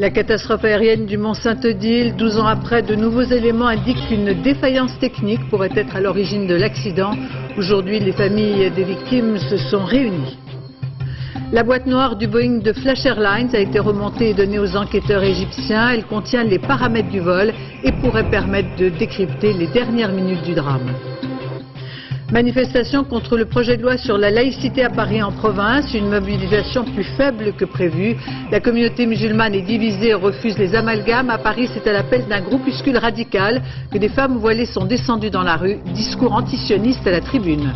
La catastrophe aérienne du Mont Saint-Odile, 12 ans après, de nouveaux éléments indiquent qu'une défaillance technique pourrait être à l'origine de l'accident. Aujourd'hui, les familles des victimes se sont réunies. La boîte noire du Boeing de Flash Airlines a été remontée et donnée aux enquêteurs égyptiens. Elle contient les paramètres du vol et pourrait permettre de décrypter les dernières minutes du drame. Manifestation contre le projet de loi sur la laïcité à Paris en province, une mobilisation plus faible que prévu. La communauté musulmane est divisée et refuse les amalgames. À Paris, c'est à l'appel d'un groupuscule radical que des femmes voilées sont descendues dans la rue. Discours antisioniste à la tribune.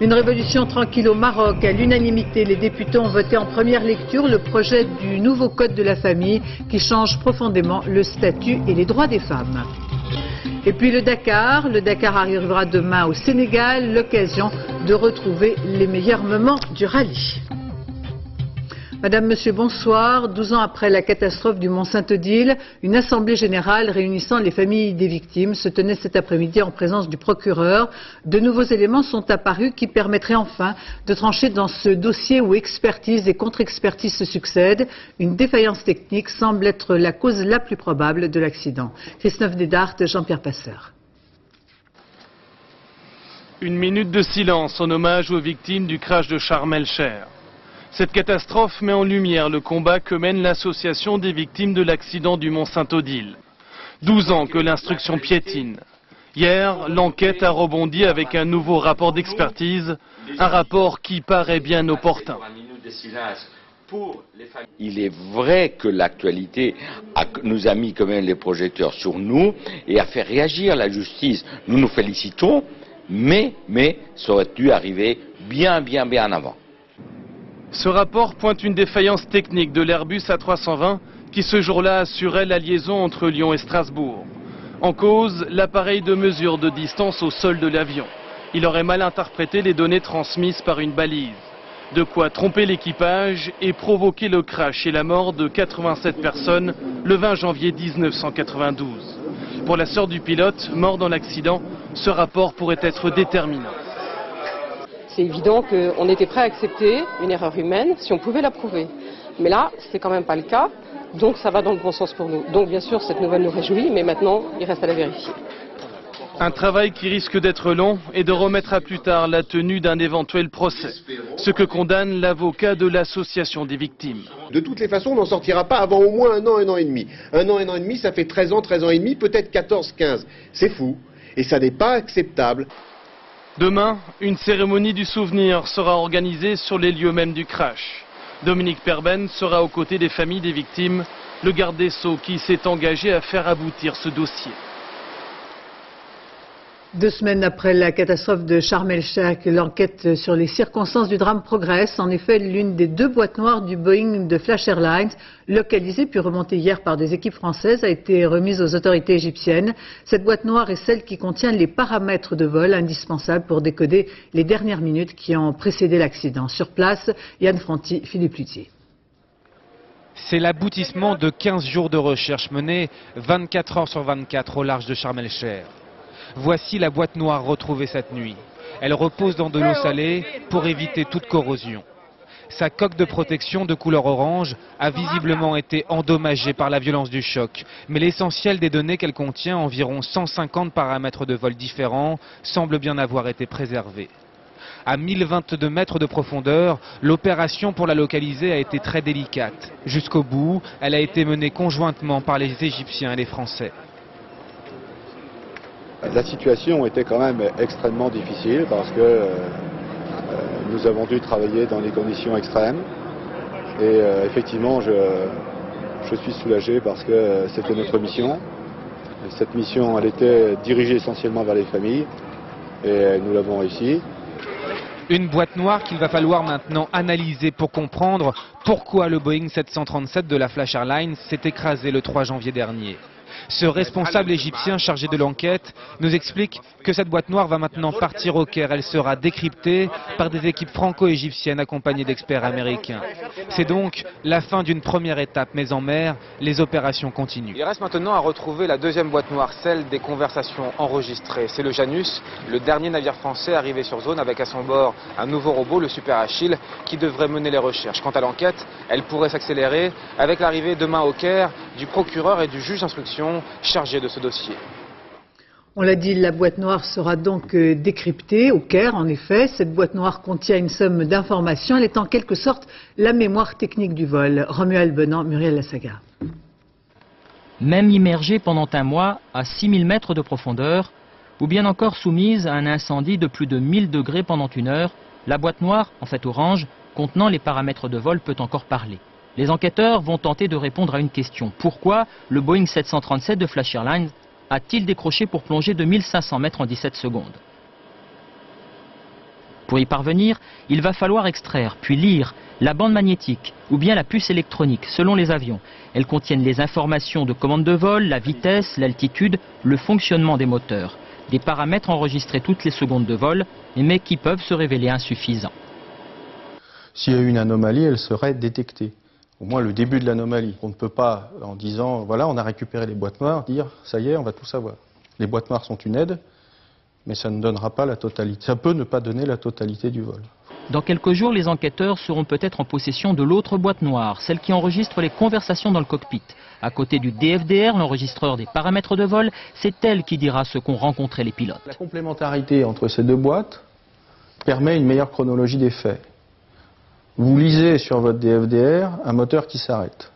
Une révolution tranquille au Maroc. À l'unanimité, les députés ont voté en première lecture le projet du nouveau code de la famille qui change profondément le statut et les droits des femmes. Et puis le Dakar, le Dakar arrivera demain au Sénégal, l'occasion de retrouver les meilleurs moments du rallye. Madame, Monsieur, bonsoir. 12 ans après la catastrophe du Mont Saint-Odile, une assemblée générale réunissant les familles des victimes se tenait cet après-midi en présence du procureur. De nouveaux éléments sont apparus qui permettraient enfin de trancher dans ce dossier où expertise et contre-expertise se succèdent. Une défaillance technique semble être la cause la plus probable de l'accident. Christophe Dédart, Jean-Pierre Passeur. Une minute de silence en hommage aux victimes du crash de Charmel Cher. Cette catastrophe met en lumière le combat que mène l'association des victimes de l'accident du Mont Saint-Odile. 12 ans que l'instruction piétine. Hier, l'enquête a rebondi avec un nouveau rapport d'expertise, un rapport qui paraît bien opportun. Il est vrai que l'actualité nous a mis quand même les projecteurs sur nous et a fait réagir la justice. Nous nous félicitons, mais, mais ça aurait dû arriver bien, bien, bien avant. Ce rapport pointe une défaillance technique de l'Airbus A320 qui ce jour-là assurait la liaison entre Lyon et Strasbourg. En cause, l'appareil de mesure de distance au sol de l'avion. Il aurait mal interprété les données transmises par une balise. De quoi tromper l'équipage et provoquer le crash et la mort de 87 personnes le 20 janvier 1992. Pour la sœur du pilote, mort dans l'accident, ce rapport pourrait être déterminant c'est évident qu'on était prêt à accepter une erreur humaine si on pouvait la prouver. Mais là, c'est quand même pas le cas, donc ça va dans le bon sens pour nous. Donc bien sûr, cette nouvelle nous réjouit, mais maintenant, il reste à la vérifier. Un travail qui risque d'être long et de remettre à plus tard la tenue d'un éventuel procès, ce que condamne l'avocat de l'association des victimes. De toutes les façons, on n'en sortira pas avant au moins un an, un an et demi. Un an, un an et demi, ça fait 13 ans, 13 ans et demi, peut-être 14, 15. C'est fou. Et ça n'est pas acceptable. Demain, une cérémonie du souvenir sera organisée sur les lieux mêmes du crash. Dominique Perben sera aux côtés des familles des victimes, le garde des Sceaux qui s'est engagé à faire aboutir ce dossier. Deux semaines après la catastrophe de Sharm el-Sheikh, l'enquête sur les circonstances du drame progresse. En effet, l'une des deux boîtes noires du Boeing de Flash Airlines, localisée puis remontée hier par des équipes françaises, a été remise aux autorités égyptiennes. Cette boîte noire est celle qui contient les paramètres de vol indispensables pour décoder les dernières minutes qui ont précédé l'accident. Sur place, Yann Franti, Philippe Luthier. C'est l'aboutissement de 15 jours de recherche menée 24 heures sur 24 au large de Sharm el-Sheikh. Voici la boîte noire retrouvée cette nuit. Elle repose dans de l'eau salée pour éviter toute corrosion. Sa coque de protection de couleur orange a visiblement été endommagée par la violence du choc. Mais l'essentiel des données qu'elle contient, environ 150 paramètres de vol différents, semble bien avoir été préservé. À 1022 mètres de profondeur, l'opération pour la localiser a été très délicate. Jusqu'au bout, elle a été menée conjointement par les Égyptiens et les Français. La situation était quand même extrêmement difficile parce que euh, nous avons dû travailler dans des conditions extrêmes. Et euh, effectivement, je, je, suis soulagé parce que c'était notre mission. Cette mission, elle était dirigée essentiellement vers les familles et nous l'avons réussi. Une boîte noire qu'il va falloir maintenant analyser pour comprendre pourquoi le Boeing 737 de la Flash Airlines s'est écrasé le 3 janvier dernier. Ce responsable égyptien chargé de l'enquête nous explique que cette boîte noire va maintenant partir au Caire. Elle sera décryptée par des équipes franco-égyptiennes accompagnées d'experts américains. C'est donc la fin d'une première étape, mais en mer, les opérations continuent. Il reste maintenant à retrouver la deuxième boîte noire, celle des conversations enregistrées. C'est le Janus, le dernier navire français arrivé sur zone avec à son bord un nouveau robot, le Super Achille, qui devrait mener les recherches. Quant à l'enquête, elle pourrait s'accélérer avec l'arrivée demain au Caire du procureur et du juge d'instruction chargé de ce dossier. On l'a dit, la boîte noire sera donc euh, décryptée au Caire, en effet. Cette boîte noire contient une somme d'informations. Elle est en quelque sorte la mémoire technique du vol. Romuald Benant, Muriel Lassaga. Même immergée pendant un mois à 6000 mètres de profondeur, ou bien encore soumise à un incendie de plus de 1000 degrés pendant une heure, la boîte noire, en fait orange, contenant les paramètres de vol, peut encore parler. Les enquêteurs vont tenter de répondre à une question. Pourquoi le Boeing 737 de Flash Airlines a-t-il décroché pour plonger de 1500 mètres en 17 secondes? Pour y parvenir, il va falloir extraire, puis lire la bande magnétique ou bien la puce électronique, selon les avions. Elles contiennent les informations de commande de vol, la vitesse, l'altitude, le fonctionnement des moteurs. Des paramètres enregistrés toutes les secondes de vol, mais qui peuvent se révéler insuffisants. S'il y a eu une anomalie, elle serait détectée. Au moins le début de l'anomalie. On ne peut pas, en disant, voilà, on a récupéré les boîtes noires, dire, ça y est, on va tout savoir. Les boîtes noires sont une aide, mais ça ne donnera pas la totalité. Ça peut ne pas donner la totalité du vol. Dans quelques jours, les enquêteurs seront peut-être en possession de l'autre boîte noire, celle qui enregistre les conversations dans le cockpit. À côté du DFDR, l'enregistreur des paramètres de vol, c'est elle qui dira ce qu'ont rencontré les pilotes. La complémentarité entre ces deux boîtes permet une meilleure chronologie des faits. Vous lisez sur votre DFDR un moteur qui s'arrête.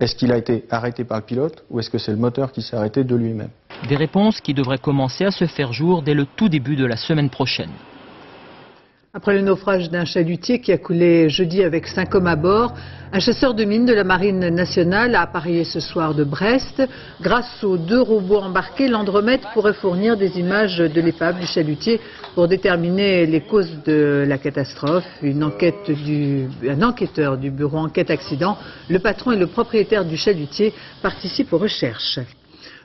Est-ce qu'il a été arrêté par le pilote ou est-ce que c'est le moteur qui s'est arrêté de lui-même? Des réponses qui devraient commencer à se faire jour dès le tout début de la semaine prochaine. Après le naufrage d'un chalutier qui a coulé jeudi avec cinq hommes à bord, un chasseur de mines de la Marine nationale a appareillé ce soir de Brest. Grâce aux deux robots embarqués, l'Andromède pourrait fournir des images de l'épave du chalutier pour déterminer les causes de la catastrophe. Une enquête du, un enquêteur du bureau enquête accident, le patron et le propriétaire du chalutier participent aux recherches.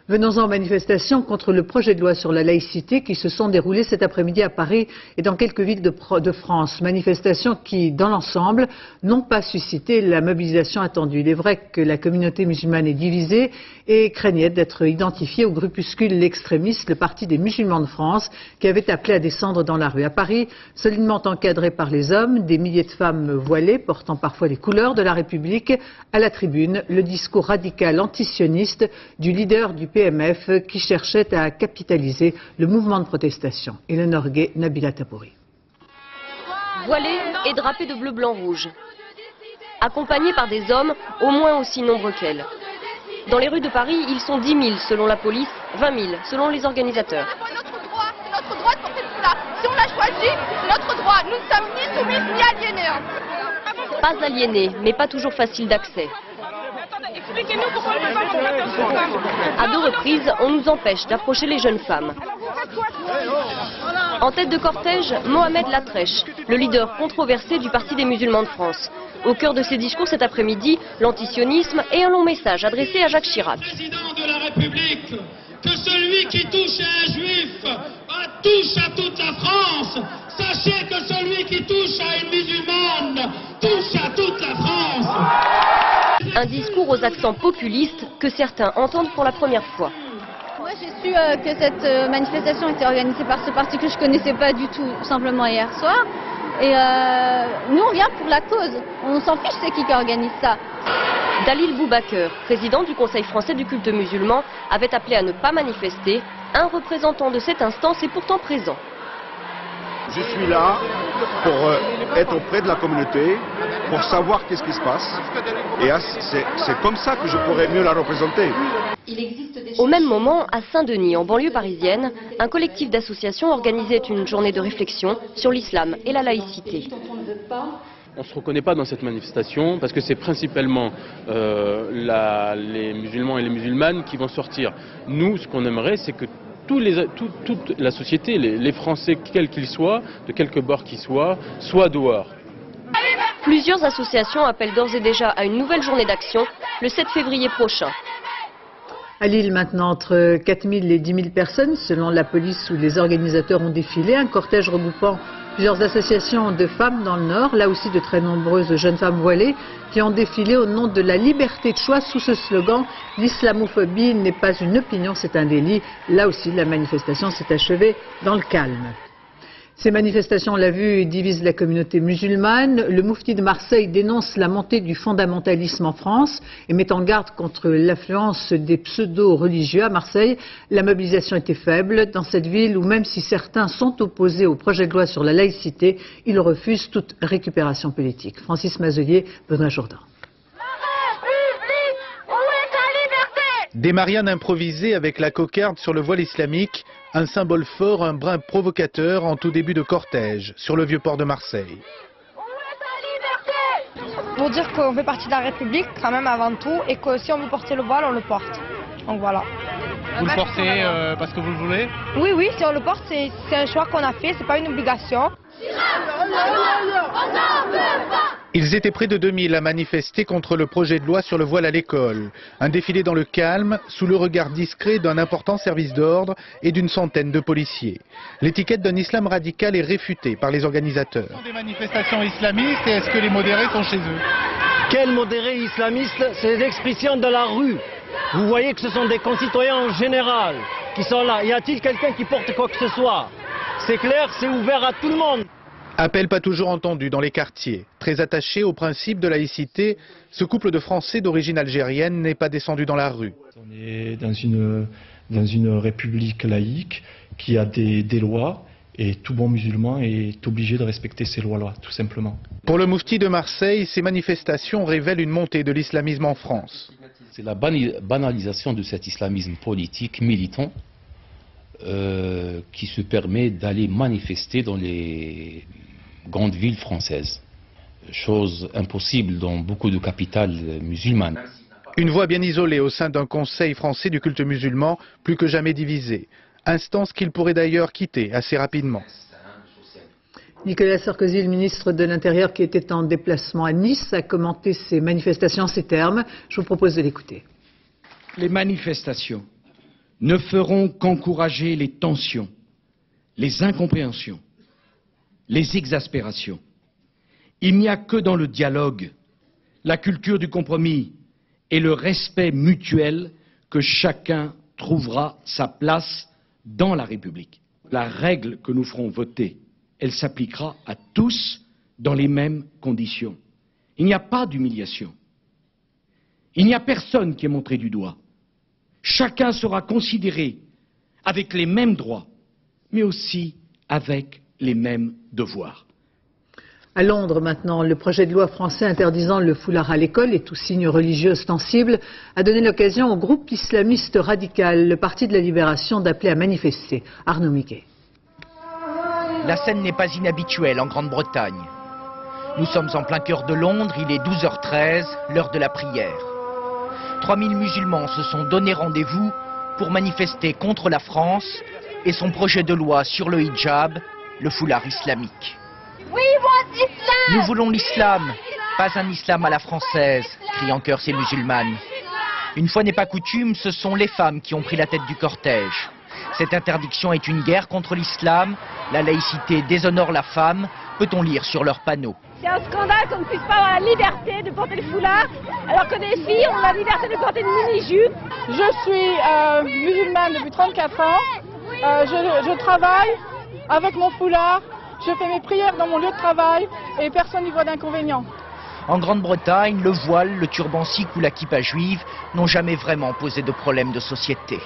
Venons-en aux manifestations contre le projet de loi sur la laïcité qui se sont déroulées cet après-midi à Paris et dans quelques villes de, France. Manifestations qui, dans l'ensemble, n'ont pas suscité la mobilisation attendue. Il est vrai que la communauté musulmane est divisée et craignait d'être identifiée au groupuscule extrémiste, le Parti des musulmans de France, qui avait appelé à descendre dans la rue. À Paris, solidement encadré par les hommes, des milliers de femmes voilées, portant parfois les couleurs de la République, à la tribune, le discours radical antisioniste du leader du PMF qui cherchait à capitaliser le mouvement de protestation. Et le Norguais, Nabila Tapouri. Voilé et drapé de bleu, blanc, rouge. Accompagné par des hommes au moins aussi nombreux qu'elle. Dans les rues de Paris, ils sont 10 000 selon la police, 20 000 selon les organisateurs. C'est notre droit, c'est notre droit de porter. Si on l'a choisi, c'est notre droit. Nous ne sommes ni soumis ni aliénés. Pas aliénés, mais pas toujours facile d'accès. Expliquez-nous pourquoi on ne peut pas porter À deux reprises, on nous empêche d'approcher les jeunes femmes. En tête de cortège, Mohamed Latrèche, le leader controversé du Parti des musulmans de France. Au cœur de ses discours cet après-midi, l'antisionisme et un long message adressé à Jacques Chirac. Président de la République, que celui qui touche à un juif touche à toute la France. Sachez que celui qui touche à une Un discours aux accents populistes que certains entendent pour la première fois. Moi j'ai su euh, que cette euh, manifestation était organisée par ce parti que je connaissais pas du tout simplement hier soir. Et euh, nous, on vient pour la cause. On s'en fiche, c'est qui qui organise ça. Dalil Boubaker, président du Conseil français du culte musulman, avait appelé à ne pas manifester. Un représentant de cette instance est pourtant présent. Je suis là pour euh, être auprès de la communauté, pour savoir qu'est-ce qui se passe. Et c'est comme ça que je pourrais mieux la représenter. Au même moment, à Saint-Denis, en banlieue parisienne, un collectif d'associations organisait une journée de réflexion sur l'islam et la laïcité. On ne se reconnaît pas dans cette manifestation parce que c'est principalement euh, les musulmans et les musulmanes qui vont sortir. Nous, ce qu'on aimerait, c'est que les, toute la société, les, les Français, quels qu'ils soient, de quelque bord qu'ils soient, soient dehors. Plusieurs associations appellent d'ores et déjà à une nouvelle journée d'action le 7 février prochain. À Lille, maintenant, entre 4 000 et 10 000 personnes, selon la police où les organisateurs ont défilé. Un cortège regroupant plusieurs associations de femmes dans le Nord, là aussi de très nombreuses jeunes femmes voilées, qui ont défilé au nom de la liberté de choix sous ce slogan « L'islamophobie n'est pas une opinion, c'est un délit ». Là aussi, la manifestation s'est achevée dans le calme. Ces manifestations, on l'a vu, divisent la communauté musulmane. Le moufti de Marseille dénonce la montée du fondamentalisme en France et met en garde contre l'influence des pseudo-religieux à Marseille. La mobilisation était faible dans cette ville où même si certains sont opposés au projet de loi sur la laïcité, ils refusent toute récupération politique. Francis Mazelier, Benoît Jourdain. Des marianes improvisées avec la cocarde sur le voile islamique, un symbole fort, un brin provocateur en tout début de cortège sur le vieux port de Marseille. Pour dire qu'on fait partie de la République quand même avant tout et que si on veut porter le voile, on le porte. Donc voilà. Vous le portez euh, parce que vous le voulez? Oui, oui, si on le porte, c'est un choix qu'on a fait, c'est pas une obligation. Ils étaient près de 2000 à manifester contre le projet de loi sur le voile à l'école. Un défilé dans le calme, sous le regard discret d'un important service d'ordre et d'une centaine de policiers. L'étiquette d'un islam radical est réfutée par les organisateurs. Ce sont des manifestations islamistes et est-ce que les modérés sont chez eux? Quels modérés islamistes C'est l'expression de la rue? Vous voyez que ce sont des concitoyens en général qui sont là. Y a-t-il quelqu'un qui porte quoi que ce soit? C'est clair, c'est ouvert à tout le monde. Appel pas toujours entendu dans les quartiers. Très attaché au principe de laïcité, ce couple de Français d'origine algérienne n'est pas descendu dans la rue. On est dans une, dans une république laïque qui a des, des lois et tout bon musulman est obligé de respecter ces lois-là, tout simplement. Pour le moufti de Marseille, ces manifestations révèlent une montée de l'islamisme en France. C'est la banalisation de cet islamisme politique militant euh, qui se permet d'aller manifester dans les grandes villes françaises. Chose impossible dans beaucoup de capitales musulmanes. Une voix bien isolée au sein d'un conseil français du culte musulman, plus que jamais divisé. Instance qu'il pourrait d'ailleurs quitter assez rapidement. Nicolas Sarkozy, le ministre de l'Intérieur qui était en déplacement à Nice, a commenté ces manifestations en ces termes. Je vous propose de l'écouter. Les manifestations ne feront qu'encourager les tensions, les incompréhensions, les exaspérations. Il n'y a que dans le dialogue, la culture du compromis et le respect mutuel que chacun trouvera sa place dans la République. La règle que nous ferons voter, elle s'appliquera à tous dans les mêmes conditions. Il n'y a pas d'humiliation. Il n'y a personne qui est montré du doigt. Chacun sera considéré avec les mêmes droits, mais aussi avec les mêmes devoirs. À Londres, maintenant, le projet de loi français interdisant le foulard à l'école et tout signe religieux ostensible a donné l'occasion au groupe islamiste radical, le Parti de la Libération, d'appeler à manifester. Arnaud Miquet. La scène n'est pas inhabituelle en Grande-Bretagne. Nous sommes en plein cœur de Londres, il est 12h13, l'heure de la prière. 3000 musulmans se sont donné rendez-vous pour manifester contre la France et son projet de loi sur le hijab, le foulard islamique. Nous voulons l'islam, pas un islam à la française, crient en chœur ces musulmanes. Une fois n'est pas coutume, ce sont les femmes qui ont pris la tête du cortège. Cette interdiction est une guerre contre l'islam, la laïcité déshonore la femme, peut-on lire sur leurs panneaux. C'est un scandale qu'on ne puisse pas avoir la liberté de porter le foulard, alors que des filles ont la liberté de porter une mini-jupe. Je suis euh, musulmane depuis 34 ans. Euh, je, je travaille avec mon foulard. Je fais mes prières dans mon lieu de travail et personne n'y voit d'inconvénient. En Grande-Bretagne, le voile, le turban sikh ou la kippa juive n'ont jamais vraiment posé de problème de société.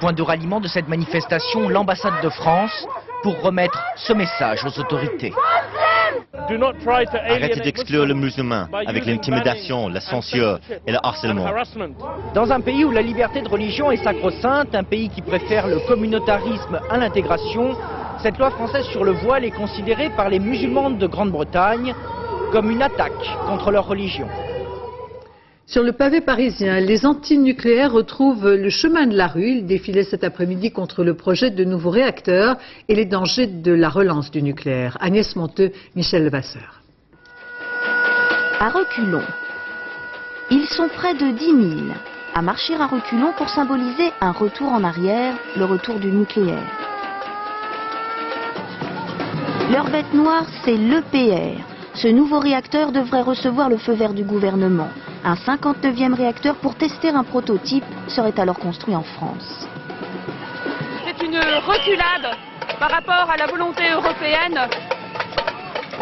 Point de ralliement de cette manifestation, l'ambassade de France pour remettre ce message aux autorités. Arrêtez d'exclure le musulman avec l'intimidation, la censure et le harcèlement. Dans un pays où la liberté de religion est sacro-sainte, un pays qui préfère le communautarisme à l'intégration, cette loi française sur le voile est considérée par les musulmans de Grande-Bretagne comme une attaque contre leur religion. Sur le pavé parisien, les antinucléaires retrouvent le chemin de la rue. Ils défilaient cet après-midi contre le projet de nouveaux réacteurs et les dangers de la relance du nucléaire. Agnès Monteux, Michel Levasseur. À reculons, ils sont près de 10 000 à marcher à reculons pour symboliser un retour en arrière, le retour du nucléaire. Leur bête noire, c'est l'EPR. Ce nouveau réacteur devrait recevoir le feu vert du gouvernement. Un 59e réacteur pour tester un prototype serait alors construit en France. C'est une reculade par rapport à la volonté européenne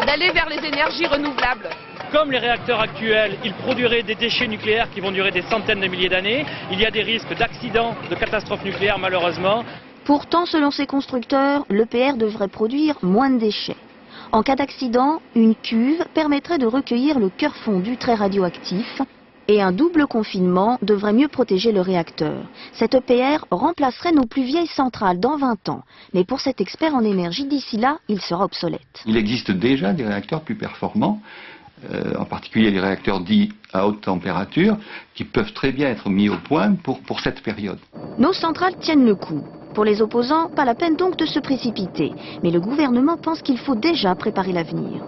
d'aller vers les énergies renouvelables. Comme les réacteurs actuels, ils produiraient des déchets nucléaires qui vont durer des centaines de milliers d'années. Il y a des risques d'accidents, de catastrophes nucléaires malheureusement. Pourtant, selon ces constructeurs, l'EPR devrait produire moins de déchets. En cas d'accident, une cuve permettrait de recueillir le cœur fondu très radioactif et un double confinement devrait mieux protéger le réacteur. Cette EPR remplacerait nos plus vieilles centrales dans 20 ans. Mais pour cet expert en énergie, d'ici là, il sera obsolète. Il existe déjà des réacteurs plus performants, euh, en particulier les réacteurs dits à haute température, qui peuvent très bien être mis au point pour, pour cette période. Nos centrales tiennent le coup. Pour les opposants, pas la peine donc de se précipiter. Mais le gouvernement pense qu'il faut déjà préparer l'avenir.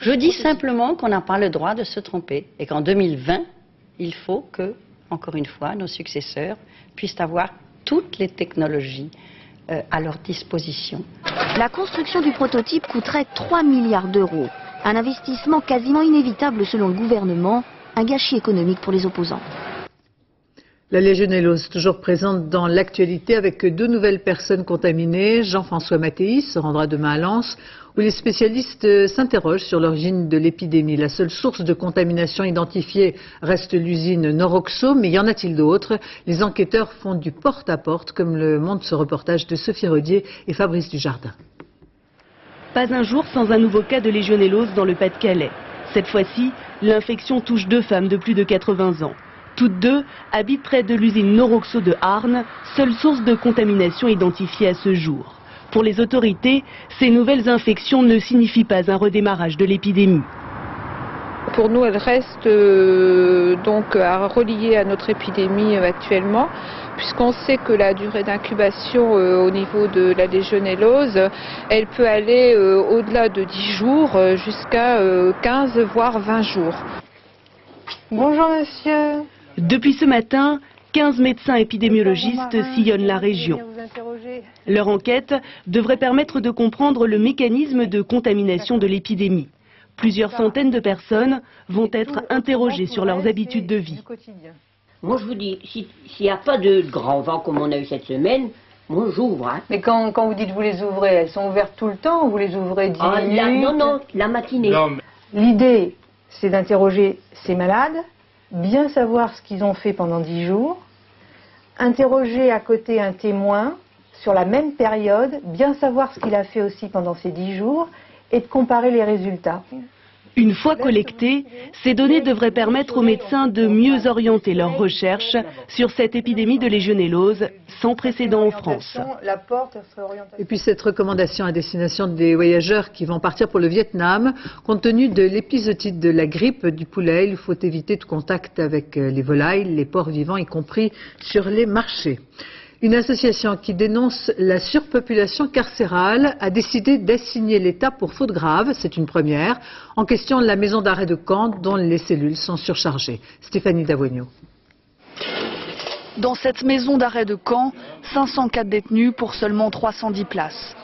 Je dis simplement qu'on n'a pas le droit de se tromper et qu'en 2020, il faut que, encore une fois, nos successeurs puissent avoir toutes les technologies euh, à leur disposition. La construction du prototype coûterait 3 milliards d'euros. Un investissement quasiment inévitable selon le gouvernement, un gâchis économique pour les opposants. La légionellose toujours présente dans l'actualité avec deux nouvelles personnes contaminées. Jean-François Mattei se rendra demain à Lens où les spécialistes s'interrogent sur l'origine de l'épidémie. La seule source de contamination identifiée reste l'usine Noroxo, mais y en a-t-il d'autres? Les enquêteurs font du porte-à-porte, comme le montre ce reportage de Sophie Rodier et Fabrice Dujardin. Pas un jour sans un nouveau cas de légionellose dans le Pas-de-Calais. Cette fois-ci, l'infection touche deux femmes de plus de 80 ans. Toutes deux habitent près de l'usine Noroxo de Arnes, seule source de contamination identifiée à ce jour. Pour les autorités, ces nouvelles infections ne signifient pas un redémarrage de l'épidémie. Pour nous, elle reste euh, donc à relier à notre épidémie euh, actuellement, puisqu'on sait que la durée d'incubation euh, au niveau de la légionellose, elle peut aller au-delà de 10 jours jusqu'à 15 voire 20 jours. Bonjour monsieur. Depuis ce matin, 15 médecins épidémiologistes sillonnent la région. Leur enquête devrait permettre de comprendre le mécanisme de contamination de l'épidémie. Plusieurs centaines de personnes vont être interrogées sur leurs habitudes de vie. Moi, je vous dis, s'il n'y a pas de grand vent comme on a eu cette semaine, moi, j'ouvre. Hein. Mais quand, vous dites vous les ouvrez, elles sont ouvertes tout le temps ou vous les ouvrez 10 ah, minutes? Non, non, la matinée. L'idée, c'est d'interroger ces malades, bien savoir ce qu'ils ont fait pendant dix jours, interroger à côté un témoin sur la même période, bien savoir ce qu'il a fait aussi pendant ces dix jours et de comparer les résultats. Une fois collectées, ces données devraient permettre aux médecins de mieux orienter leurs recherches sur cette épidémie de légionellose sans précédent en France. Et puis cette recommandation à destination des voyageurs qui vont partir pour le Vietnam, compte tenu de l'épisodite de la grippe du poulet, il faut éviter tout contact avec euh, les volailles, les porcs vivants, y compris sur les marchés. Une association qui dénonce la surpopulation carcérale a décidé d'assigner l'État pour faute grave, c'est une première, en question de la maison d'arrêt de Caen dont les cellules sont surchargées. Stéphanie Davogno. Dans cette maison d'arrêt de Caen, 504 détenus pour seulement 310 places.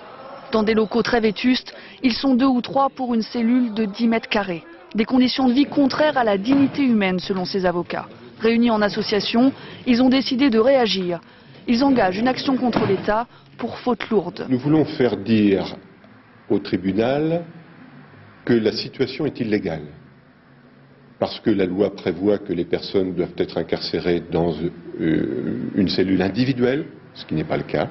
Dans des locaux très vétustes, ils sont deux ou trois pour une cellule de 10 mètres carrés. Des conditions de vie contraires à la dignité humaine selon ces avocats. Réunis en association, ils ont décidé de réagir ils engagent une action contre l'État pour faute lourde. Nous voulons faire dire au tribunal que la situation est illégale. Parce que la loi prévoit que les personnes doivent être incarcérées dans euh, une cellule individuelle, ce qui n'est pas le cas.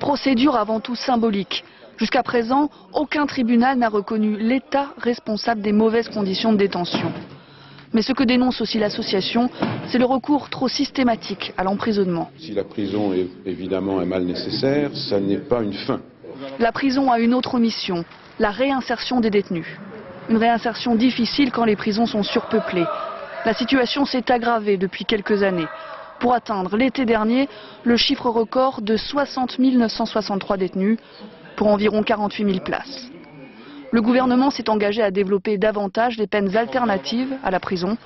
Procédure avant tout symbolique. Jusqu'à présent, aucun tribunal n'a reconnu l'État responsable des mauvaises conditions de détention. Mais ce que dénonce aussi l'association, c'est le recours trop systématique à l'emprisonnement. Si la prison est évidemment un mal nécessaire, ça n'est pas une fin. La prison a une autre mission, la réinsertion des détenus. Une réinsertion difficile quand les prisons sont surpeuplées. La situation s'est aggravée depuis quelques années pour atteindre l'été dernier le chiffre record de 60 963 détenus pour environ 48 000 places. Le gouvernement s'est engagé à développer davantage des peines alternatives à la prison.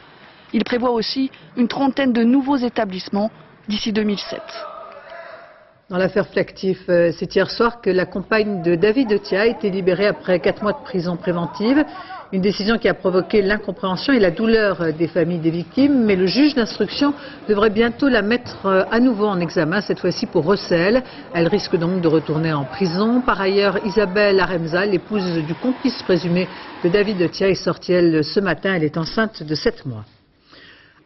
Il prévoit aussi une trentaine de nouveaux établissements d'ici 2007. Dans l'affaire Flactif, euh, c'est hier soir que la compagne de David Otia a été libérée après quatre mois de prison préventive. Une décision qui a provoqué l'incompréhension et la douleur des familles des victimes, mais le juge d'instruction devrait bientôt la mettre euh, à nouveau en examen, cette fois-ci pour recel. Elle risque donc de retourner en prison. Par ailleurs, Isabelle Aremza, l'épouse du complice présumé de David Otia, est sortie elle ce matin. Elle est enceinte de sept mois.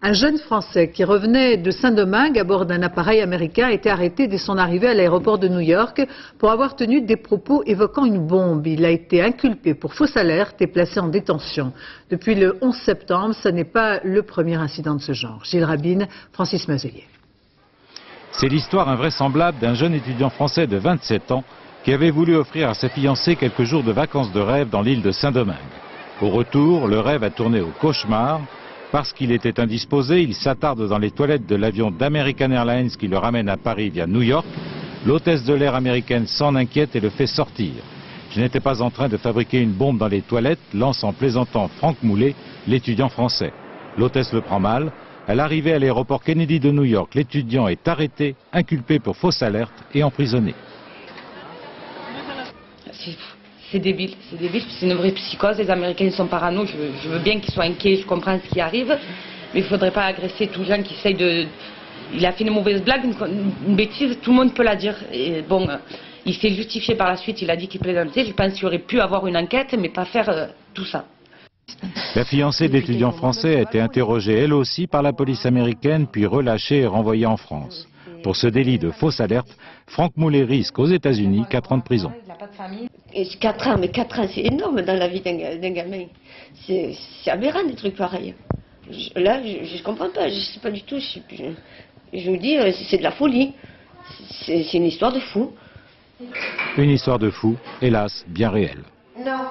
Un jeune Français qui revenait de Saint-Domingue à bord d'un appareil américain a été arrêté dès son arrivée à l'aéroport de New York pour avoir tenu des propos évoquant une bombe. Il a été inculpé pour fausse alerte et placé en détention. Depuis le 11 septembre, ce n'est pas le premier incident de ce genre. Gilles Rabine, Francis Mazelier. C'est l'histoire invraisemblable d'un jeune étudiant français de 27 ans qui avait voulu offrir à sa fiancée quelques jours de vacances de rêve dans l'île de Saint-Domingue. Au retour, le rêve a tourné au cauchemar parce qu'il était indisposé, il s'attarde dans les toilettes de l'avion d'American Airlines qui le ramène à Paris via New York. L'hôtesse de l'air américaine s'en inquiète et le fait sortir. Je n'étais pas en train de fabriquer une bombe dans les toilettes, lance en plaisantant Franck Moulet, l'étudiant français. L'hôtesse le prend mal. À l'arrivée à l'aéroport Kennedy de New York, l'étudiant est arrêté, inculpé pour fausse alerte et emprisonné c'est débile, c'est débile, c'est une vraie psychose. Les Américains sont parano, je, veux bien qu'ils soient inquiets, je comprends ce qui arrive, mais il ne faudrait pas agresser tous les gens qui essayent de. Il a fait une mauvaise blague, une, bêtise, tout le monde peut la dire. Bon, euh, il s'est justifié par la suite, il a dit qu'il plaisantait. Je pense qu'il aurait pu avoir une enquête, mais pas faire euh, tout ça. La fiancée d'étudiants français a été interrogée elle aussi par la police américaine, puis relâchée et renvoyée en France. Pour ce délit de fausse alerte, Franck Moulet risque aux États-Unis 4 ans de prison. 4 ans, mais 4 ans, c'est énorme dans la vie d'un gamin. C'est aberrant des trucs pareils. là, je ne comprends pas, je ne sais pas du tout. Je, je vous dis, euh, c'est de la folie. C'est une histoire de fou. Une histoire de fou, hélas, bien réelle. Non.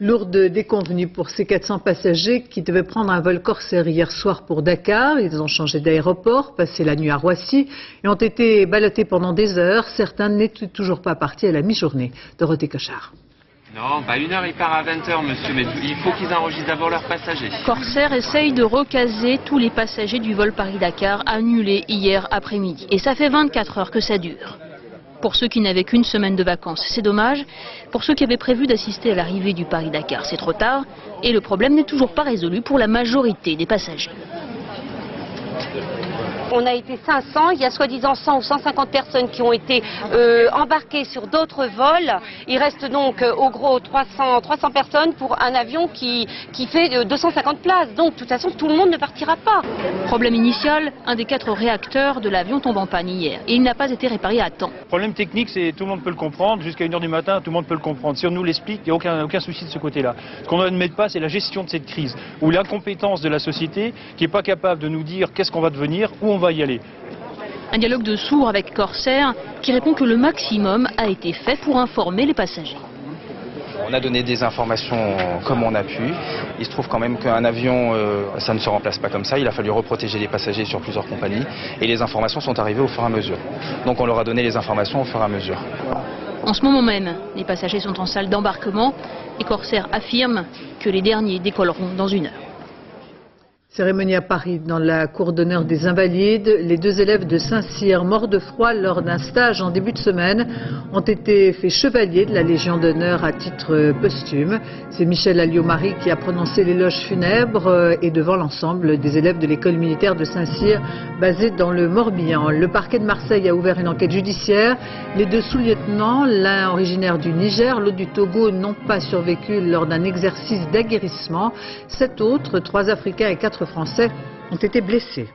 Lourde déconvenue pour ces 400 passagers qui devaient prendre un vol corsaire hier soir pour Dakar. Ils ont changé d'aéroport, passé la nuit à Roissy et ont été ballottés pendant des heures. Certains n'étaient toujours pas partis à la mi-journée. Dorothée Cochard. Non, pas une heure, il part à 20h, monsieur, mais il faut qu'ils enregistrent d'abord leurs passagers. Corsair essaye de recaser tous les passagers du vol Paris-Dakar annulé hier après-midi. Et ça fait 24 heures que ça dure pour ceux qui n'avaient qu'une semaine de vacances. C'est dommage. Pour ceux qui avaient prévu d'assister à l'arrivée du Paris-Dakar, c'est trop tard. Et le problème n'est toujours pas résolu pour la majorité des passagers. On a été 500, il y a soi-disant 100 ou 150 personnes qui ont été euh, embarquées sur d'autres vols. Il reste donc euh, au gros 300, 300 personnes pour un avion qui, qui fait 250 euh, places. Donc de toute façon, tout le monde ne partira pas. Problème initial, un des quatre réacteurs de l'avion tombe en panne hier et il n'a pas été réparé à temps. Problème technique, c'est tout le monde peut le comprendre. Jusqu'à 1h du matin, tout le monde peut le comprendre. Si on nous l'explique, il n'y a aucun, aucun souci de ce côté-là. Ce qu'on n'admet pas, c'est la gestion de cette crise, ou l'incompétence de la société qui n'est pas capable de nous dire qu'est-ce qu'on va devenir, où on va y aller. Un dialogue de sourds avec Corsair qui répond que le maximum a été fait pour informer les passagers. On a donné des informations comme on a pu. Il se trouve quand même qu'un avion, euh, ça ne se remplace pas comme ça. Il a fallu reprotéger les passagers sur plusieurs compagnies. Et les informations sont arrivées au fur et à mesure. Donc on leur a donné les informations au fur et à mesure. En ce moment même, les passagers sont en salle d'embarquement et Corsair affirme que les derniers décolleront dans une heure. Cérémonie à Paris, dans la cour d'honneur des Invalides. Les deux élèves de Saint-Cyr, morts de froid lors d'un stage en début de semaine, ont été faits chevaliers de la Légion d'honneur à titre posthume. C'est Michel Alliot-Marie qui a prononcé l'éloge funèbre euh, et devant l'ensemble des élèves de l'école militaire de Saint-Cyr, basée dans le Morbihan. Le parquet de Marseille a ouvert une enquête judiciaire. Les deux sous-lieutenants, l'un originaire du Niger, l'autre du Togo, n'ont pas survécu lors d'un exercice d'aguerrissement. Sept autres, trois Africains et quatre Français ont été blessés.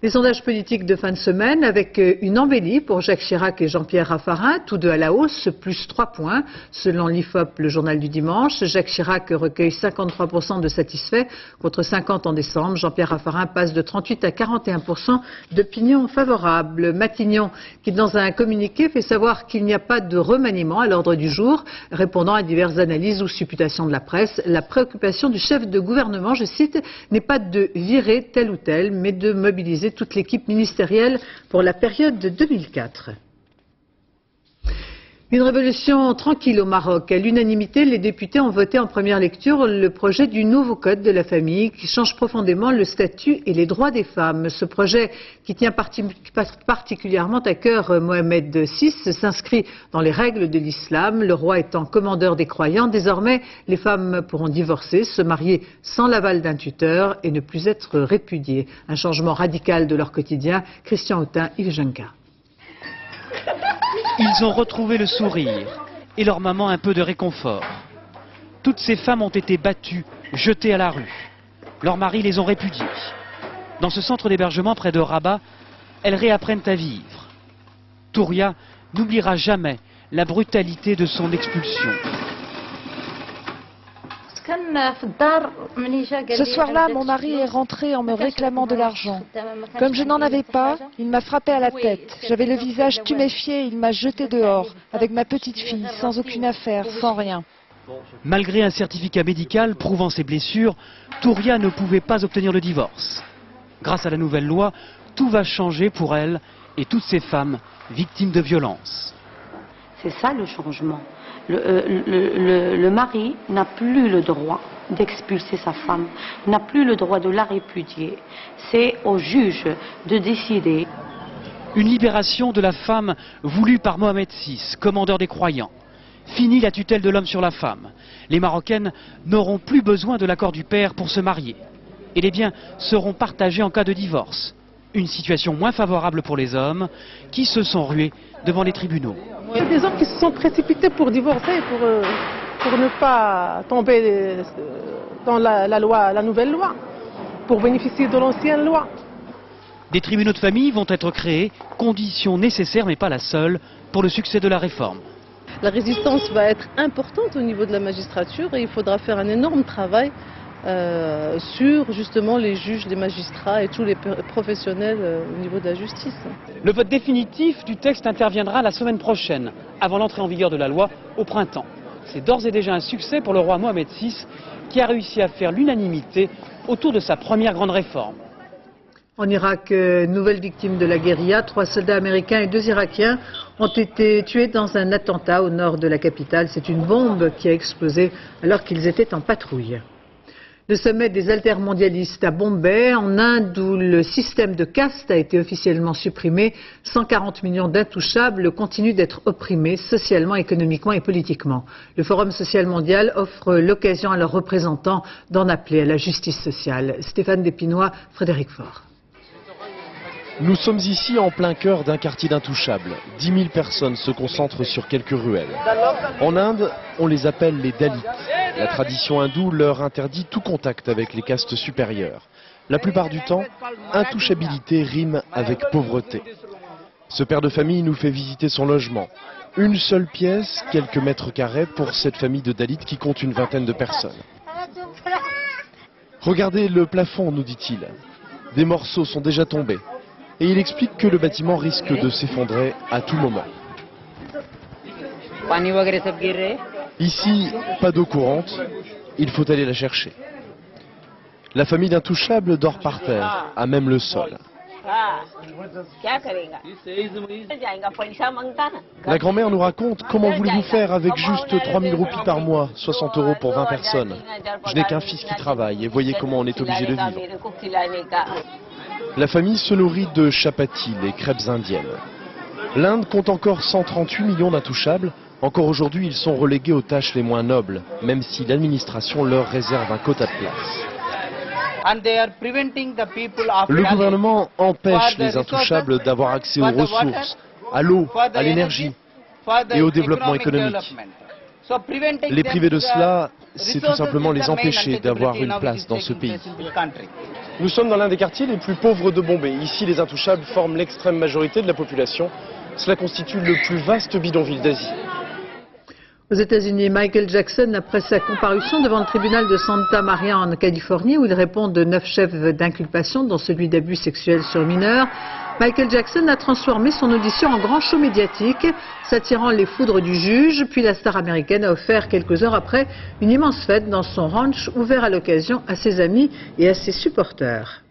Les sondages politiques de fin de semaine avec euh, une embellie pour Jacques Chirac et Jean-Pierre Raffarin, tous deux à la hausse, plus 3 points. Selon l'IFOP, le journal du dimanche, Jacques Chirac recueille 53% de satisfaits contre 50 en décembre. Jean-Pierre Raffarin passe de 38 à 41% d'opinion favorable. Matignon, qui dans un communiqué fait savoir qu'il n'y a pas de remaniement à l'ordre du jour, répondant à diverses analyses ou supputations de la presse. La préoccupation du chef de gouvernement, je cite, n'est pas de virer tel ou tel, mais de mobiliser toute l'équipe ministérielle pour la période de 2004. Une révolution tranquille au Maroc. À l'unanimité, les députés ont voté en première lecture le projet du nouveau code de la famille qui change profondément le statut et les droits des femmes. Ce projet, qui tient particulièrement à cœur Mohamed VI, s'inscrit dans les règles de l'islam. Le roi étant commandeur des croyants, désormais, les femmes pourront divorcer, se marier sans l'aval d'un tuteur et ne plus être répudiées. Un changement radical de leur quotidien. Christian Autin, Yves Junca. Ils ont retrouvé le sourire et leur maman un peu de réconfort. Toutes ces femmes ont été battues, jetées à la rue. Leurs maris les ont répudiées. Dans ce centre d'hébergement près de Rabat, elles réapprennent à vivre. Touria n'oubliera jamais la brutalité de son expulsion. Ce soir-là, mon mari est rentré en me réclamant de l'argent. Comme je n'en avais pas, il m'a frappé à la tête. J'avais le visage tuméfié, il m'a jeté dehors, avec ma petite fille, sans aucune affaire, sans rien. Malgré un certificat médical prouvant ses blessures, Touria ne pouvait pas obtenir le divorce. Grâce à la nouvelle loi, tout va changer pour elle et toutes ces femmes victimes de violences. C'est ça le changement. Euh, le, mari n'a plus le droit d'expulser sa femme, n'a plus le droit de la répudier. C'est au juge de décider. Une libération de la femme voulue par Mohamed VI, commandeur des croyants. Fini la tutelle de l'homme sur la femme. Les Marocaines n'auront plus besoin de l'accord du père pour se marier. Et les biens seront partagés en cas de divorce. Une situation moins favorable pour les hommes qui se sont rués devant les tribunaux. Il y a des hommes qui se sont précipités pour divorcer, pour, euh, pour ne pas tomber euh, dans la, loi, la nouvelle loi, pour bénéficier de l'ancienne loi. Des tribunaux de famille vont être créés, condition nécessaire mais pas la seule, pour le succès de la réforme. La résistance va être importante au niveau de la magistrature et il faudra faire un énorme travail euh, sur justement les juges, les magistrats et tous les professionnels euh, au niveau de la justice. Le vote définitif du texte interviendra la semaine prochaine, avant l'entrée en vigueur de la loi au printemps. C'est d'ores et déjà un succès pour le roi Mohamed VI qui a réussi à faire l'unanimité autour de sa première grande réforme. En Irak, euh, nouvelle victime de la guérilla, trois soldats américains et deux Irakiens ont été tués dans un attentat au nord de la capitale. C'est une bombe qui a explosé alors qu'ils étaient en patrouille. Le sommet des altermondialistes à Bombay, en Inde, où le système de caste a été officiellement supprimé, 140 millions d'intouchables continuent d'être opprimés socialement, économiquement et politiquement. Le Forum social mondial offre l'occasion à leurs représentants d'en appeler à la justice sociale. Stéphane Despinois, Frédéric Faure. Nous sommes ici en plein cœur d'un quartier d'intouchables. 10 000 personnes se concentrent sur quelques ruelles. En Inde, on les appelle les Dalits. La tradition hindoue leur interdit tout contact avec les castes supérieures. La plupart du temps, intouchabilité rime avec pauvreté. Ce père de famille nous fait visiter son logement. Une seule pièce, quelques mètres carrés pour cette famille de Dalits qui compte une vingtaine de personnes. Regardez le plafond, nous dit-il. Des morceaux sont déjà tombés et il explique que le bâtiment risque de s'effondrer à tout moment. Ici, pas d'eau courante, il faut aller la chercher. La famille d'intouchables dort par terre, à même le sol. La grand-mère nous raconte comment voulez-vous faire avec juste 3000 roupies par mois, 60 euros pour 20 personnes? Je n'ai qu'un fils qui travaille et voyez comment on est obligé de vivre. La famille se nourrit de chapatis, les crêpes indiennes. L'Inde compte encore 138 millions d'intouchables. Encore aujourd'hui, ils sont relégués aux tâches les moins nobles, même si l'administration leur réserve un quota de place. Le gouvernement empêche les intouchables d'avoir accès aux ressources, à l'eau, à l'énergie et au développement économique. Les priver de cela, c'est tout simplement les empêcher d'avoir une place dans ce pays. Nous sommes dans l'un des quartiers les plus pauvres de Bombay. Ici, les intouchables forment l'extrême majorité de la population. Cela constitue le plus vaste bidonville d'Asie. Aux États-Unis, Michael Jackson, après sa comparution devant le tribunal de Santa Maria en Californie, où il répond de neuf chefs d'inculpation, dont celui d'abus sexuels sur mineurs, Michael Jackson a transformé son audition en grand show médiatique, s'attirant les foudres du juge, puis la star américaine a offert quelques heures après une immense fête dans son ranch ouvert à l'occasion à ses amis et à ses supporters.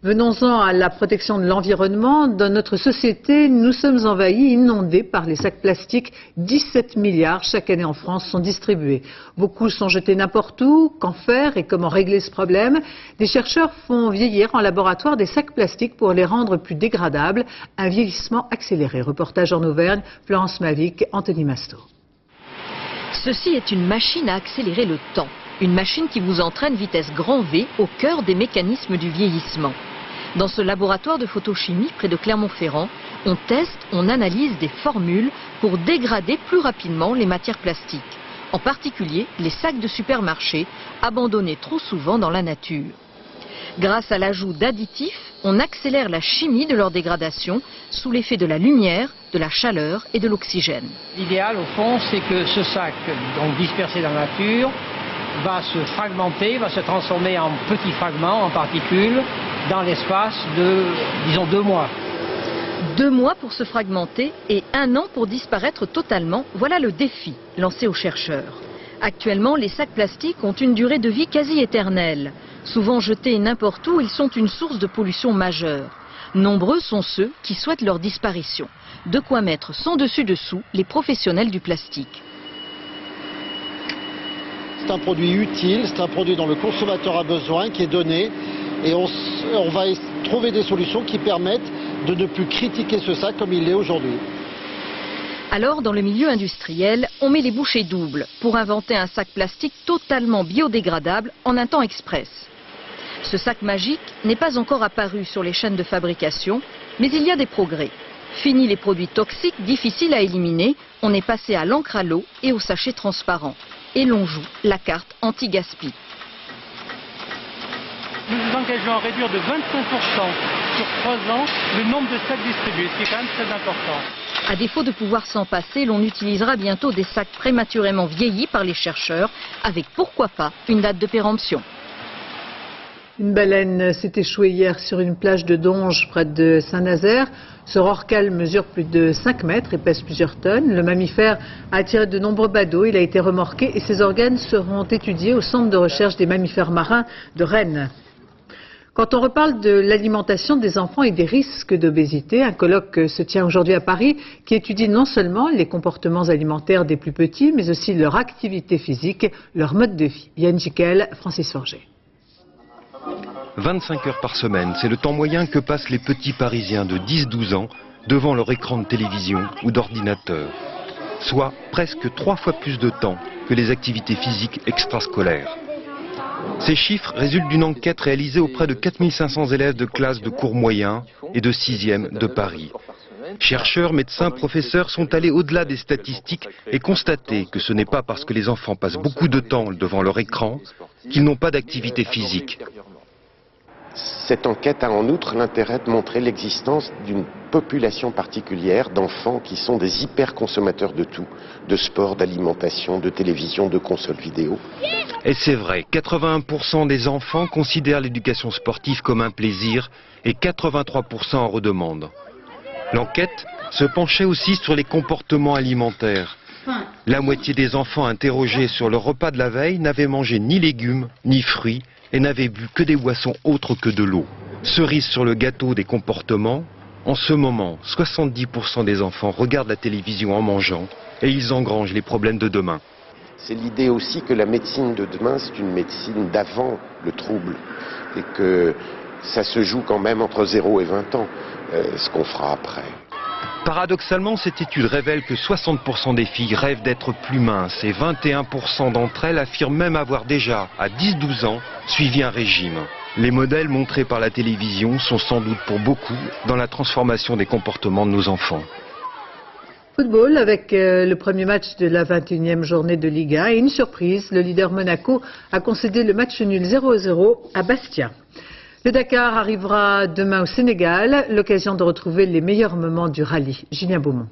Venons-en à la protection de l'environnement. Dans notre société, nous sommes envahis, inondés par les sacs plastiques. 17 milliards chaque année en France sont distribués. Beaucoup sont jetés n'importe où. Qu'en faire et comment régler ce problème? Des chercheurs font vieillir en laboratoire des sacs plastiques pour les rendre plus dégradables. Un vieillissement accéléré. Reportage en Auvergne, Florence Mavic, Anthony Masto. Ceci est une machine à accélérer le temps. Une machine qui vous entraîne vitesse grand V au cœur des mécanismes du vieillissement. Dans ce laboratoire de photochimie près de Clermont-Ferrand, on teste, on analyse des formules pour dégrader plus rapidement les matières plastiques, en particulier les sacs de supermarché abandonnés trop souvent dans la nature. Grâce à l'ajout d'additifs, on accélère la chimie de leur dégradation sous l'effet de la lumière, de la chaleur et de l'oxygène. L'idéal, au fond, c'est que ce sac, donc dispersé dans la nature, va se fragmenter, va se transformer en petits fragments, en particules, dans l'espace de, disons, deux mois. Deux mois pour se fragmenter et un an pour disparaître totalement, voilà le défi lancé aux chercheurs. Actuellement, les sacs plastiques ont une durée de vie quasi éternelle. Souvent jetés n'importe où, ils sont une source de pollution majeure. Nombreux sont ceux qui souhaitent leur disparition. De quoi mettre sans dessus-dessous les professionnels du plastique. C'est un produit utile, c'est un produit dont le consommateur a besoin, qui est donné, et on, va trouver des solutions qui permettent de ne plus critiquer ce sac comme il l'est aujourd'hui. Alors, dans le milieu industriel, on met les bouchées doubles pour inventer un sac plastique totalement biodégradable en un temps express. Ce sac magique n'est pas encore apparu sur les chaînes de fabrication, mais il y a des progrès. Fini les produits toxiques difficiles à éliminer, on est passé à l'encre à l'eau et au sachet transparent. Et l'on joue la carte anti-gaspi. Engageons à réduire de 25% sur 3 ans le nombre de sacs distribués, ce qui est quand même très important. À défaut de pouvoir s'en passer, l'on utilisera bientôt des sacs prématurément vieillis par les chercheurs, avec pourquoi pas une date de péremption. Une baleine s'est échouée hier sur une plage de Donge près de Saint-Nazaire. Ce rorcal mesure plus de 5 mètres et pèse plusieurs tonnes. Le mammifère a attiré de nombreux badauds. Il a été remorqué et ses organes seront étudiés au Centre de recherche des mammifères marins de Rennes. Quand on reparle de l'alimentation des enfants et des risques d'obésité, un colloque se tient aujourd'hui à Paris qui étudie non seulement les comportements alimentaires des plus petits, mais aussi leur activité physique, leur mode de vie. Yann Jiquel, Francis Forger. 25 heures par semaine, c'est le temps moyen que passent les petits Parisiens de 10-12 ans devant leur écran de télévision ou d'ordinateur, soit presque trois fois plus de temps que les activités physiques extrascolaires. Ces chiffres résultent d'une enquête réalisée auprès de 4500 élèves de classes de cours moyen et de 6e de Paris. Chercheurs, médecins, professeurs sont allés au-delà des statistiques et constaté que ce n'est pas parce que les enfants passent beaucoup de temps devant leur écran qu'ils n'ont pas d'activité physique. Cette enquête a en outre l'intérêt de montrer l'existence d'une population particulière d'enfants qui sont des hyper-consommateurs de tout, de sport, d'alimentation, de télévision, de consoles vidéo. Et c'est vrai, 81% des enfants considèrent l'éducation sportive comme un plaisir et 83% en redemandent. L'enquête se penchait aussi sur les comportements alimentaires. La moitié des enfants interrogés sur le repas de la veille n'avaient mangé ni légumes, ni fruits, et n'avaient bu que des boissons autres que de l'eau. Cerise sur le gâteau des comportements, en ce moment, 70% des enfants regardent la télévision en mangeant et ils engrangent les problèmes de demain. C'est l'idée aussi que la médecine de demain, c'est une médecine d'avant le trouble et que ça se joue quand même entre 0 et 20 ans, euh, ce qu'on fera après. Paradoxalement, cette étude révèle que 60% des filles rêvent d'être plus minces et 21% d'entre elles affirment même avoir déjà, à 10-12 ans, suivi un régime. Les modèles montrés par la télévision sont sans doute pour beaucoup dans la transformation des comportements de nos enfants. Football avec euh, le premier match de la 21e journée de Liga et une surprise, le leader Monaco a concédé le match nul 0-0 à Bastia. Le Dakar arrivera demain au Sénégal, l'occasion de retrouver les meilleurs moments du rallye. Julien Beaumont.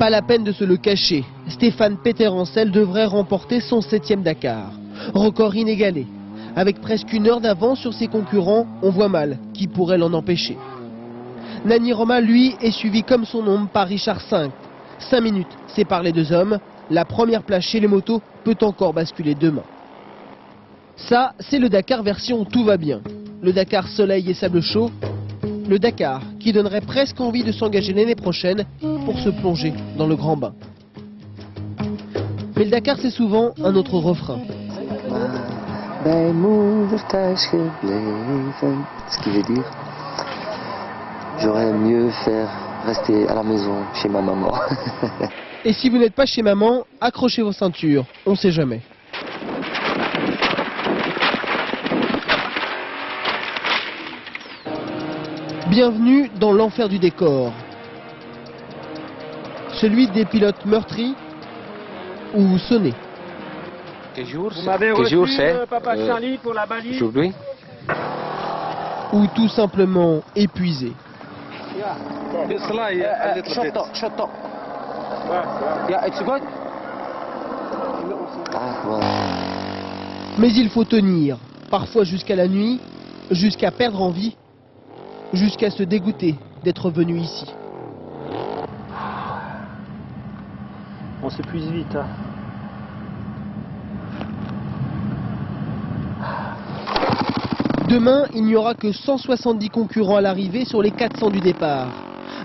Pas la peine de se le cacher, Stéphane Peter-Ancel devrait remporter son septième Dakar. Record inégalé. Avec presque une heure d'avance sur ses concurrents, on voit mal qui pourrait l'en empêcher. Nani Roma, lui, est suivi comme son ombre par Richard V. Cinq minutes séparent les deux hommes. La première place chez les motos peut encore basculer demain. Ça, c'est le Dakar version tout va bien. le Dakar Soleil et Sable Chaud. Le Dakar qui donnerait presque envie de s'engager l'année prochaine pour se plonger dans le grand bain. Mais le Dakar, c'est souvent un autre refrain. Ce qui veut dire, j'aurais mieux faire rester à la maison chez ma maman. Et si vous n'êtes pas chez maman, accrochez vos ceintures, on sait jamais. Bienvenue dans l'enfer du décor. Celui des pilotes meurtris ou sonnés. Quel jour c'est? Papa Ou tout simplement épuisé. Mais il faut tenir, parfois jusqu'à la nuit, jusqu'à perdre envie jusqu'à se dégoûter d'être venu ici. On s'épuise vite. hein. Demain, il n'y aura que 170 concurrents à l'arrivée sur les 400 du départ.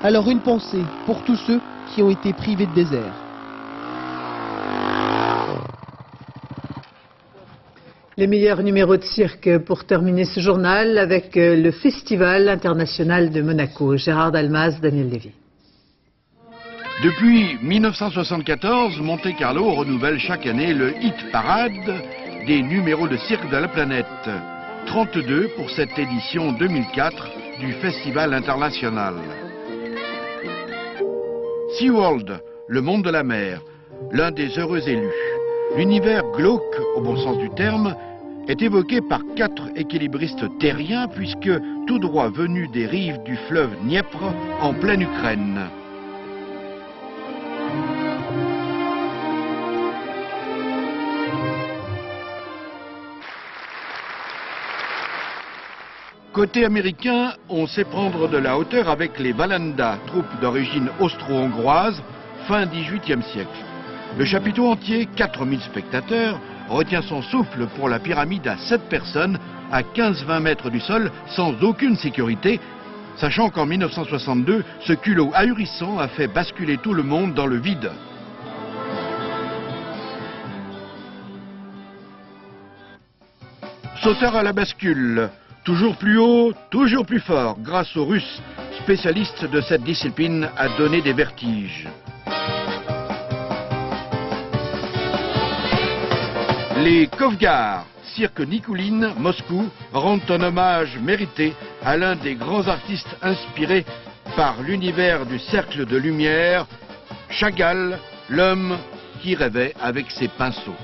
Alors une pensée pour tous ceux qui ont été privés de désert. Les meilleurs numéros de cirque pour terminer ce journal avec euh, le Festival international de Monaco. Gérard Dalmas, Daniel Lévy. Depuis 1974, Monte Carlo renouvelle chaque année le hit parade des numéros de cirque de la planète. 32 pour cette édition 2004 du Festival international. SeaWorld, le monde de la mer, l'un des heureux élus. L'univers glauque, au bon sens du terme, est évoqué par quatre équilibristes terriens puisque tout droit venus des rives du fleuve Dniepr en pleine Ukraine. Côté américain, on sait prendre de la hauteur avec les Valanda, troupe d'origine austro-hongroise, fin XVIIIe siècle. Le chapiteau entier, 4000 spectateurs, retient son souffle pour la pyramide à 7 personnes, à 15-20 mètres du sol, sans aucune sécurité, sachant qu'en 1962, ce culot ahurissant a fait basculer tout le monde dans le vide. Sauteur à la bascule, toujours plus haut, toujours plus fort, grâce aux Russes, spécialistes de cette discipline, à donner des vertiges. Les Kovgar, cirque Nikouline, Moscou, rendent un hommage mérité à l'un des grands artistes inspirés par l'univers du cercle de lumière, Chagall, l'homme qui rêvait avec ses pinceaux.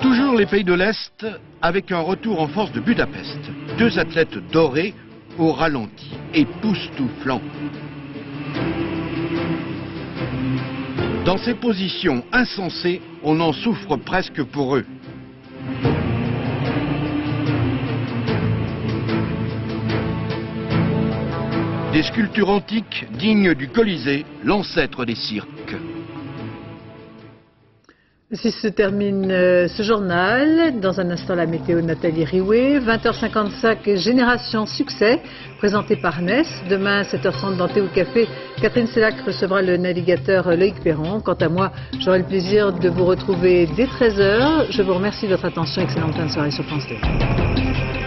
Toujours les pays de l'Est, avec un retour en force de Budapest. Deux athlètes dorés au ralenti, époustouflants. Dans ces positions insensées, on en souffre presque pour eux. Des sculptures antiques dignes du Colisée, l'ancêtre des cirques. Ainsi se termine euh, ce journal. Dans un instant, la météo Nathalie Rioué. 20h55, Génération Succès, présenté par Ness. Demain, 7h30, dans Théo Café, Catherine Sellac recevra le navigateur Loïc Perron. Quant à moi, j'aurai le plaisir de vous retrouver dès 13h. Je vous remercie de votre attention. Excellente fin de soirée sur France 2.